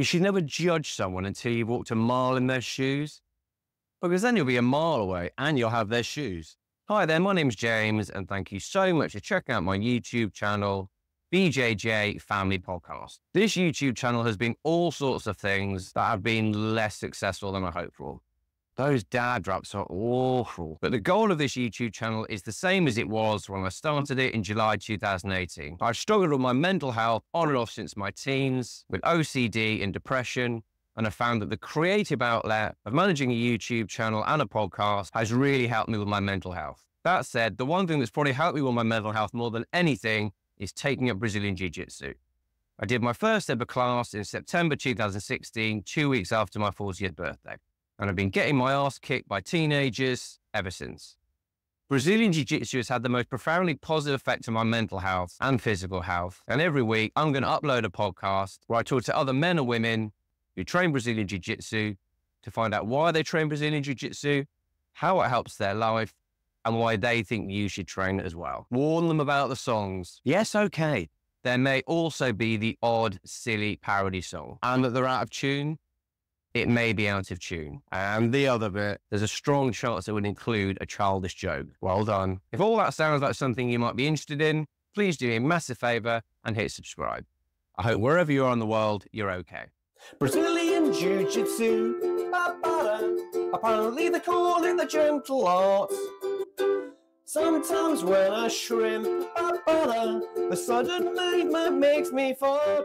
You should never judge someone until you've walked a mile in their shoes, because then you'll be a mile away and you'll have their shoes. Hi there, my name's James, and thank you so much for checking out my YouTube channel, BJJ Family Podcast. This YouTube channel has been all sorts of things that have been less successful than I hoped for. Those dad drops are awful. But the goal of this YouTube channel is the same as it was when I started it in July 2018. I've struggled with my mental health on and off since my teens, with OCD and depression, and I found that the creative outlet of managing a YouTube channel and a podcast has really helped me with my mental health. That said, the one thing that's probably helped me with my mental health more than anything is taking up Brazilian Jiu Jitsu. I did my first ever class in September 2016, two weeks after my 40th birthday and I've been getting my ass kicked by teenagers ever since. Brazilian Jiu Jitsu has had the most profoundly positive effect on my mental health and physical health. And every week, I'm going to upload a podcast where I talk to other men and women who train Brazilian Jiu Jitsu to find out why they train Brazilian Jiu Jitsu, how it helps their life, and why they think you should train as well. Warn them about the songs. Yes, okay. There may also be the odd, silly parody song, and that they're out of tune it may be out of tune. And the other bit, there's a strong chance it would include a childish joke. Well done. If all that sounds like something you might be interested in, please do me a massive favor and hit subscribe. I hope wherever you are in the world, you're okay. Brazilian Jiu-Jitsu, apparently they call it the gentle art. Sometimes when I shrimp, the sudden movement makes me fart.